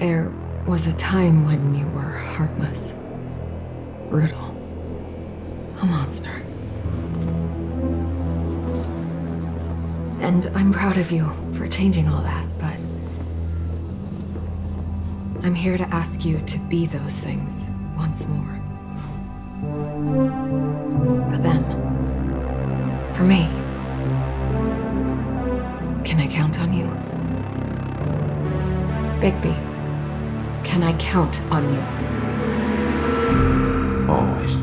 There was a time when you were heartless, brutal, a monster. And I'm proud of you for changing all that, but. I'm here to ask you to be those things once more. For them. For me. Can I count on you? Bigby, can I count on you? Always.